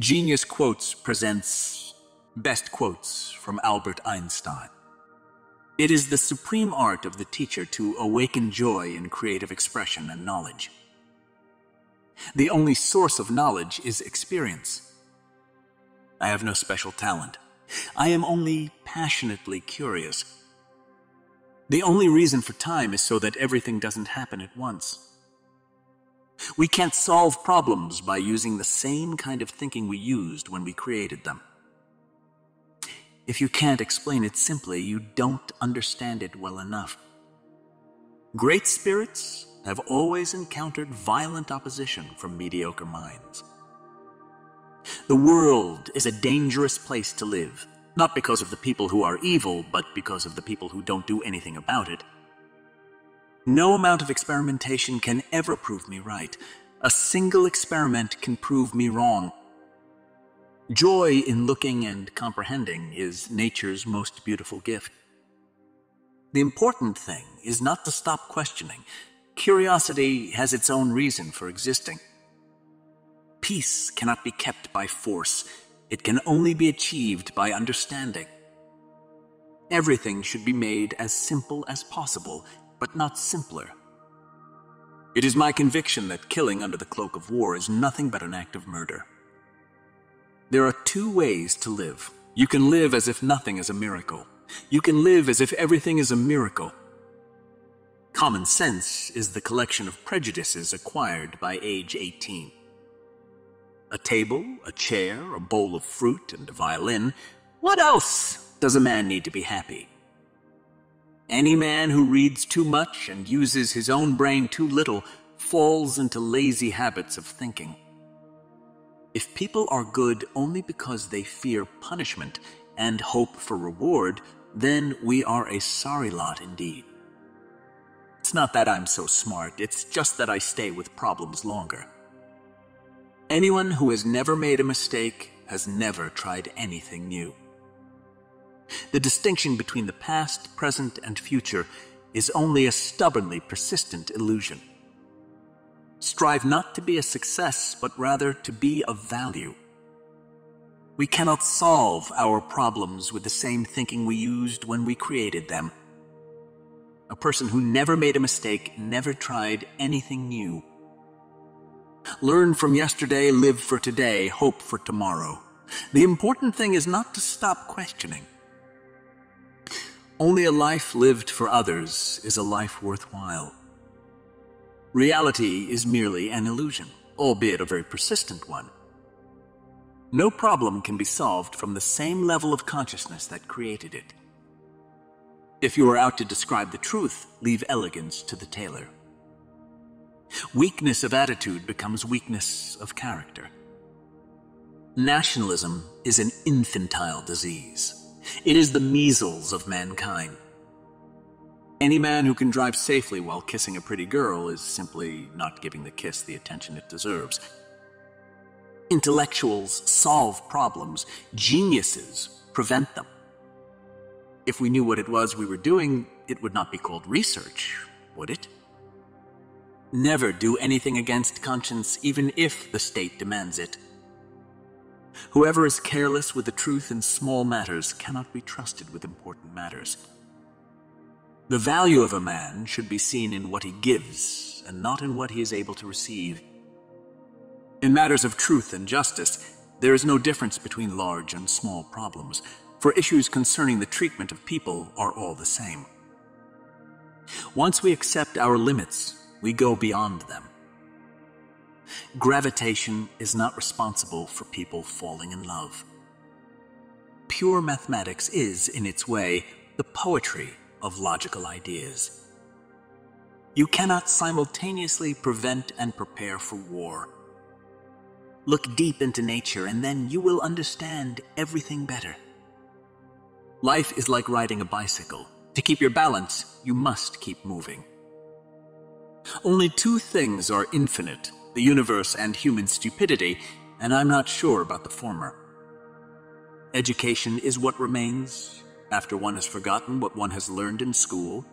Genius Quotes presents Best Quotes from Albert Einstein. It is the supreme art of the teacher to awaken joy in creative expression and knowledge. The only source of knowledge is experience. I have no special talent. I am only passionately curious. The only reason for time is so that everything doesn't happen at once. We can't solve problems by using the same kind of thinking we used when we created them. If you can't explain it simply, you don't understand it well enough. Great spirits have always encountered violent opposition from mediocre minds. The world is a dangerous place to live, not because of the people who are evil, but because of the people who don't do anything about it. No amount of experimentation can ever prove me right. A single experiment can prove me wrong. Joy in looking and comprehending is nature's most beautiful gift. The important thing is not to stop questioning. Curiosity has its own reason for existing. Peace cannot be kept by force. It can only be achieved by understanding. Everything should be made as simple as possible but not simpler. It is my conviction that killing under the cloak of war is nothing but an act of murder. There are two ways to live. You can live as if nothing is a miracle. You can live as if everything is a miracle. Common sense is the collection of prejudices acquired by age 18. A table, a chair, a bowl of fruit, and a violin. What else does a man need to be happy? Any man who reads too much and uses his own brain too little falls into lazy habits of thinking. If people are good only because they fear punishment and hope for reward, then we are a sorry lot indeed. It's not that I'm so smart, it's just that I stay with problems longer. Anyone who has never made a mistake has never tried anything new. The distinction between the past, present, and future is only a stubbornly persistent illusion. Strive not to be a success, but rather to be of value. We cannot solve our problems with the same thinking we used when we created them. A person who never made a mistake never tried anything new. Learn from yesterday, live for today, hope for tomorrow. The important thing is not to stop questioning. Only a life lived for others is a life worthwhile. Reality is merely an illusion, albeit a very persistent one. No problem can be solved from the same level of consciousness that created it. If you are out to describe the truth, leave elegance to the tailor. Weakness of attitude becomes weakness of character. Nationalism is an infantile disease. It is the measles of mankind. Any man who can drive safely while kissing a pretty girl is simply not giving the kiss the attention it deserves. Intellectuals solve problems, geniuses prevent them. If we knew what it was we were doing, it would not be called research, would it? Never do anything against conscience, even if the state demands it. Whoever is careless with the truth in small matters cannot be trusted with important matters. The value of a man should be seen in what he gives, and not in what he is able to receive. In matters of truth and justice, there is no difference between large and small problems, for issues concerning the treatment of people are all the same. Once we accept our limits, we go beyond them. Gravitation is not responsible for people falling in love. Pure mathematics is, in its way, the poetry of logical ideas. You cannot simultaneously prevent and prepare for war. Look deep into nature and then you will understand everything better. Life is like riding a bicycle. To keep your balance, you must keep moving. Only two things are infinite the universe and human stupidity, and I'm not sure about the former. Education is what remains after one has forgotten what one has learned in school.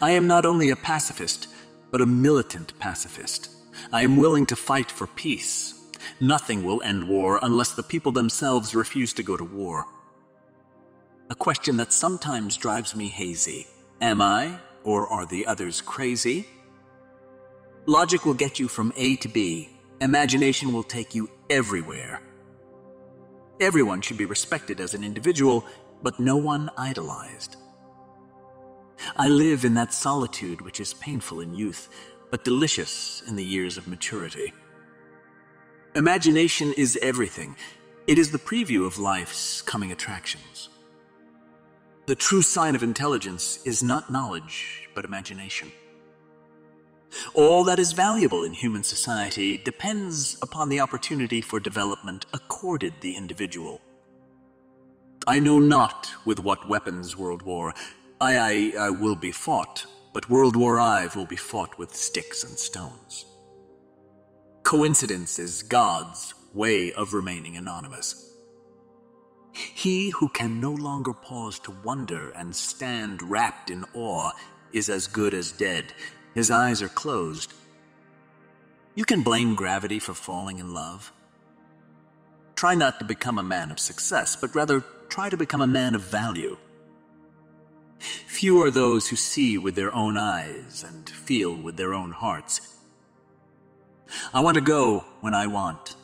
I am not only a pacifist, but a militant pacifist. I am willing to fight for peace. Nothing will end war unless the people themselves refuse to go to war. A question that sometimes drives me hazy. Am I, or are the others crazy? Logic will get you from A to B. Imagination will take you everywhere. Everyone should be respected as an individual, but no one idolized. I live in that solitude which is painful in youth, but delicious in the years of maturity. Imagination is everything. It is the preview of life's coming attractions. The true sign of intelligence is not knowledge, but imagination. All that is valuable in human society depends upon the opportunity for development accorded the individual. I know not with what weapons world war I, I, I will be fought, but World War I will be fought with sticks and stones. Coincidence is God's way of remaining anonymous. He who can no longer pause to wonder and stand wrapped in awe is as good as dead. His eyes are closed. You can blame gravity for falling in love. Try not to become a man of success, but rather try to become a man of value. Few are those who see with their own eyes and feel with their own hearts. I want to go when I want.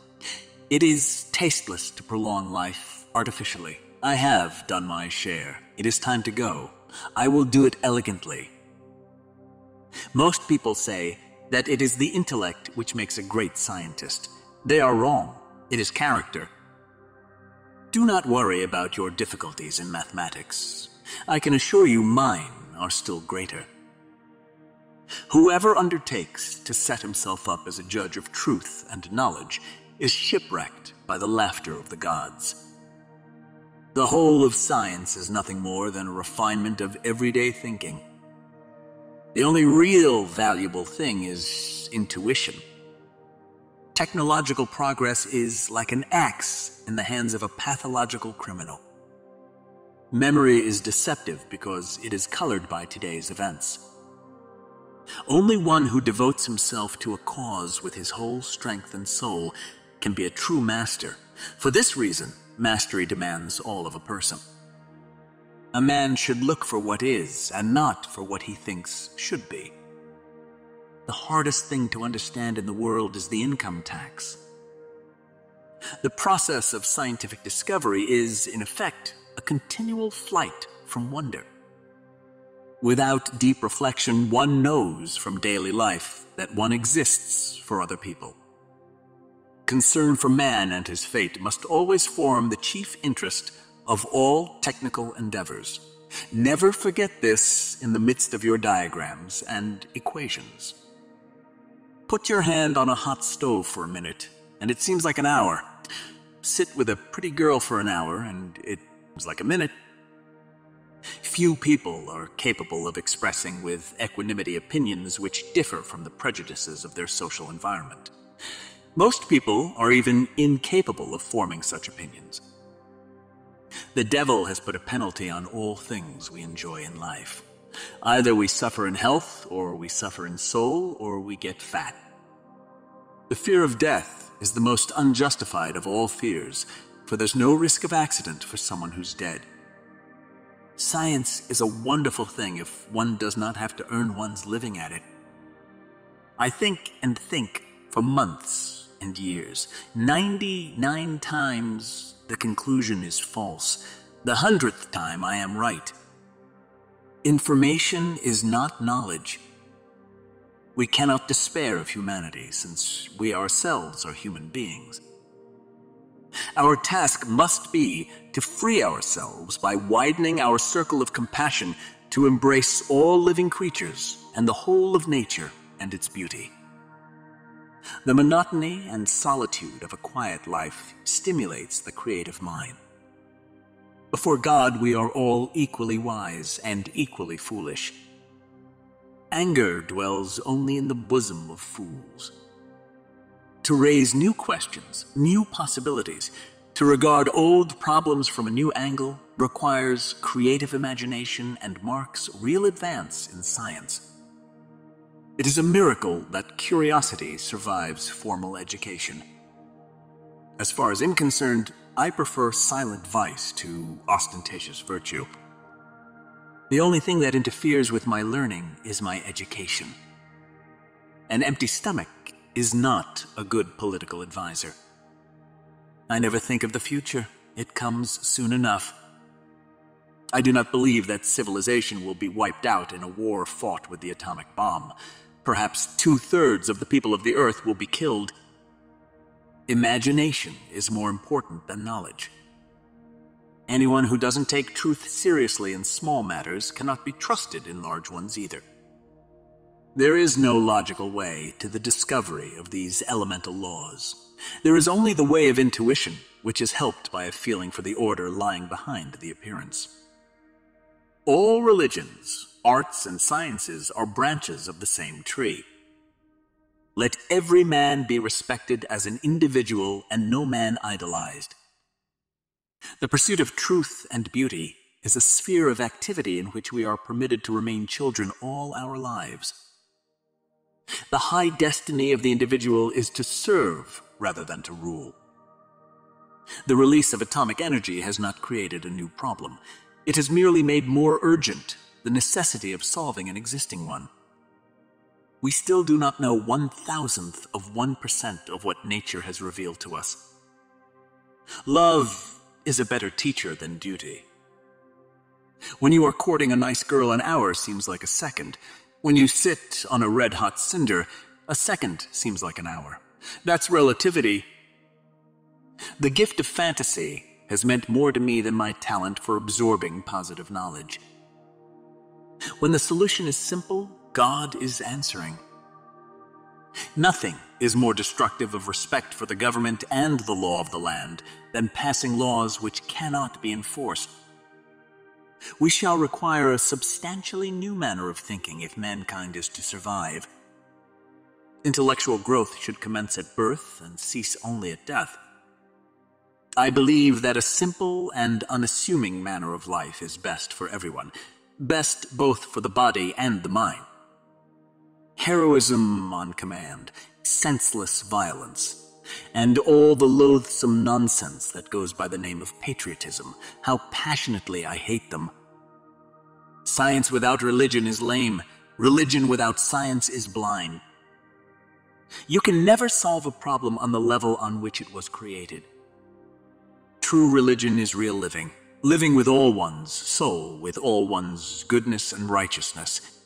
It is tasteless to prolong life artificially. I have done my share. It is time to go. I will do it elegantly. Most people say that it is the intellect which makes a great scientist. They are wrong. It is character. Do not worry about your difficulties in mathematics. I can assure you mine are still greater. Whoever undertakes to set himself up as a judge of truth and knowledge is shipwrecked by the laughter of the gods. The whole of science is nothing more than a refinement of everyday thinking. The only real valuable thing is intuition. Technological progress is like an axe in the hands of a pathological criminal. Memory is deceptive because it is colored by today's events. Only one who devotes himself to a cause with his whole strength and soul can be a true master. For this reason, mastery demands all of a person. A man should look for what is and not for what he thinks should be. The hardest thing to understand in the world is the income tax. The process of scientific discovery is, in effect, a continual flight from wonder. Without deep reflection, one knows from daily life that one exists for other people. Concern for man and his fate must always form the chief interest of all technical endeavors. Never forget this in the midst of your diagrams and equations. Put your hand on a hot stove for a minute, and it seems like an hour. Sit with a pretty girl for an hour, and it seems like a minute. Few people are capable of expressing with equanimity opinions which differ from the prejudices of their social environment. Most people are even incapable of forming such opinions. The devil has put a penalty on all things we enjoy in life. Either we suffer in health, or we suffer in soul, or we get fat. The fear of death is the most unjustified of all fears, for there's no risk of accident for someone who's dead. Science is a wonderful thing if one does not have to earn one's living at it. I think and think for months and years. 99 times the conclusion is false. The hundredth time I am right. Information is not knowledge. We cannot despair of humanity since we ourselves are human beings. Our task must be to free ourselves by widening our circle of compassion to embrace all living creatures and the whole of nature and its beauty. The monotony and solitude of a quiet life stimulates the creative mind. Before God, we are all equally wise and equally foolish. Anger dwells only in the bosom of fools to raise new questions, new possibilities. To regard old problems from a new angle requires creative imagination and marks real advance in science. It is a miracle that curiosity survives formal education. As far as I'm concerned, I prefer silent vice to ostentatious virtue. The only thing that interferes with my learning is my education. An empty stomach is not a good political advisor. I never think of the future. It comes soon enough. I do not believe that civilization will be wiped out in a war fought with the atomic bomb. Perhaps two-thirds of the people of the Earth will be killed. Imagination is more important than knowledge. Anyone who doesn't take truth seriously in small matters cannot be trusted in large ones either. There is no logical way to the discovery of these elemental laws. There is only the way of intuition, which is helped by a feeling for the order lying behind the appearance. All religions, arts, and sciences are branches of the same tree. Let every man be respected as an individual and no man idolized. The pursuit of truth and beauty is a sphere of activity in which we are permitted to remain children all our lives. The high destiny of the individual is to serve rather than to rule. The release of atomic energy has not created a new problem. It has merely made more urgent the necessity of solving an existing one. We still do not know one thousandth of one percent of what nature has revealed to us. Love is a better teacher than duty. When you are courting a nice girl, an hour seems like a second. When you sit on a red hot cinder, a second seems like an hour. That's relativity. The gift of fantasy has meant more to me than my talent for absorbing positive knowledge. When the solution is simple, God is answering. Nothing is more destructive of respect for the government and the law of the land than passing laws which cannot be enforced. We shall require a substantially new manner of thinking if mankind is to survive. Intellectual growth should commence at birth and cease only at death. I believe that a simple and unassuming manner of life is best for everyone, best both for the body and the mind. Heroism on command, senseless violence, and all the loathsome nonsense that goes by the name of patriotism. How passionately I hate them. Science without religion is lame. Religion without science is blind. You can never solve a problem on the level on which it was created. True religion is real living, living with all one's soul, with all one's goodness and righteousness,